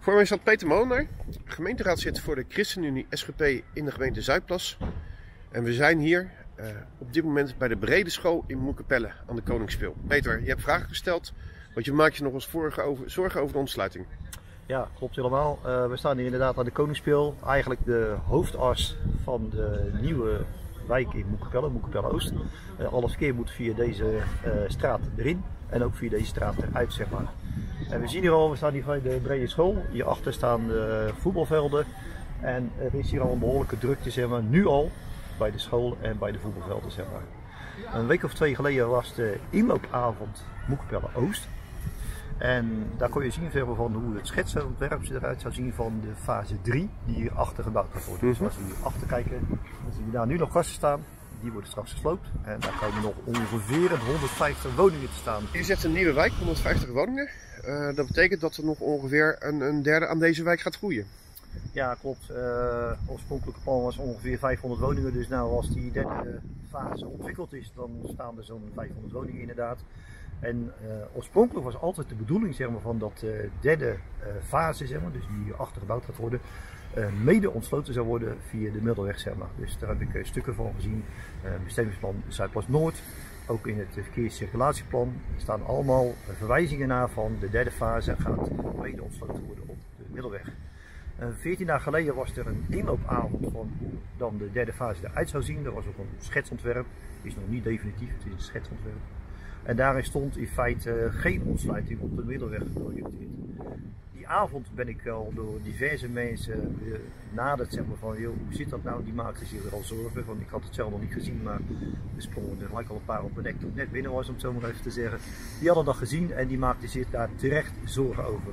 Voor mij staat Peter Molenaar, gemeenteraadslid voor de ChristenUnie SGP in de gemeente Zuidplas. En we zijn hier uh, op dit moment bij de Brede School in Moekapelle aan de Koningsspeel. Peter, je hebt vragen gesteld, want je maakt je nog eens over, zorgen over de ontsluiting. Ja, klopt helemaal. Uh, we staan hier inderdaad aan de Koningsspeel, eigenlijk de hoofdas van de nieuwe wijk in Moekapelle, Moekapelle Oost. Uh, alle verkeer moet via deze straat erin en ook via deze straat eruit, zeg maar. En we zien hier al, we staan hier bij de brede school. Hierachter staan de voetbalvelden. En er is hier al een behoorlijke drukte, zeg maar, nu al bij de school en bij de voetbalvelden, zeg maar. Een week of twee geleden was de inloopavond Moekpelle Oost. En daar kon je zien verder van hoe het schetsontwerp eruit zou zien van de fase 3 die hier achter gebouwd gaat worden. Dus als we hier achter kijken, dan zien we daar nu nog gasten staan. Die worden straks gesloopt. En daar komen nog ongeveer 150 woningen te staan. Je zegt een nieuwe wijk, 150 woningen. Uh, dat betekent dat er nog ongeveer een, een, derde aan deze wijk gaat groeien. Ja, klopt. Uh, oorspronkelijke plan was ongeveer 500 woningen. Dus nou, als die derde fase ontwikkeld is, dan staan er zo'n 500 woningen inderdaad. En uh, oorspronkelijk was altijd de bedoeling zeg maar, van dat derde fase, zeg maar, dus die hier achter gebouwd gaat worden, mede ontsloten zou worden via de middelweg. Zeg maar. Dus daar heb ik stukken van gezien. bestemmingsplan Zuidplas Noord, ook in het verkeerscirculatieplan staan allemaal verwijzingen naar van de derde fase gaat mede ontsloten worden op de middelweg. 14 dagen geleden was er een inloopavond van dan de derde fase eruit zou zien. Er was ook een schetsontwerp, is nog niet definitief, het is een schetsontwerp. En daarin stond in feite geen ontsluiting op de middelweg geprojecteerd avond ben ik al door diverse mensen benaderd zeg maar, van joh, hoe zit dat nou? Die maakten zich al zorgen, want ik had het zelf nog niet gezien, maar er sprongen er gelijk al een paar op mijn nek toen ik net binnen was, om het zo maar even te zeggen. Die hadden dat gezien en die maakten zich daar terecht zorgen over.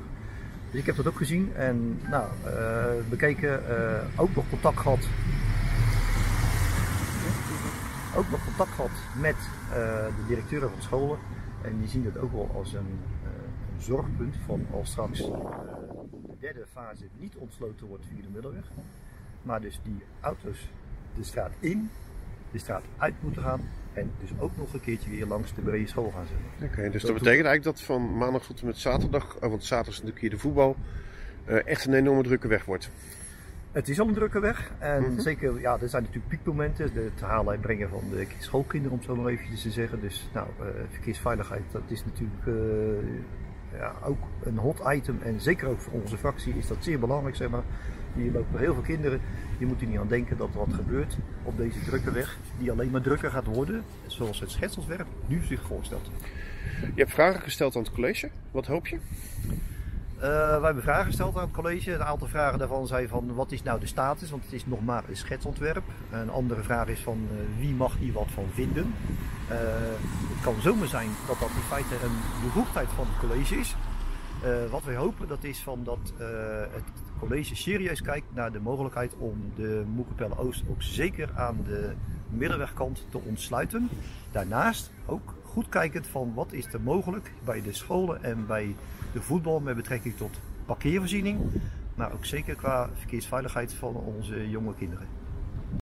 Dus ik heb dat ook gezien en nou, uh, bekeken, uh, ook nog contact gehad. Ook nog contact gehad met uh, de directeuren van scholen. En die zien dat ook wel als een zorgpunt van als straks de derde fase niet ontsloten wordt via de middelweg. Maar dus die auto's de straat in, de straat uit moeten gaan en dus ook nog een keertje weer langs de brede school gaan zetten. Oké, dus dat, betekent eigenlijk dat van maandag tot en met zaterdag, uh, want zaterdag is natuurlijk hier de voetbal, uh, echt een enorme drukke weg wordt. Het is al een drukke weg. En mm -hmm. zeker, ja, er zijn natuurlijk piekmomenten. Het halen en brengen van de schoolkinderen, om zo maar even te zeggen. Dus nou, uh, verkeersveiligheid, dat is natuurlijk uh, ja, ook een hot item. En zeker ook voor onze fractie is dat zeer belangrijk. Zeg maar. Hier lopen heel veel kinderen. Je moet er niet aan denken dat er wat gebeurt op deze drukke weg. Die alleen maar drukker gaat worden. Zoals het schetsontwerp nu zich voorstelt. Je hebt vragen gesteld aan het college. Wat hoop je? Uh, wij hebben vragen gesteld aan het college. Een aantal vragen daarvan zijn van wat is nou de status, want het is nog maar een schetsontwerp. Een andere vraag is van uh, wie mag hier wat van vinden. Uh, het kan zomaar zijn dat dat in feite een bevoegdheid van het college is. wat wij hopen dat is van dat het college serieus kijkt naar de mogelijkheid om de Moekapelle Oost ook zeker aan de middenwegkant te ontsluiten. Daarnaast ook goed kijkend van wat is er mogelijk bij de scholen en bij de voetbal met betrekking tot parkeervoorziening, maar ook zeker qua verkeersveiligheid van onze jonge kinderen.